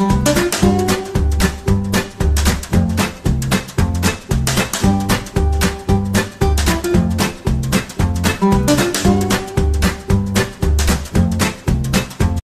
Música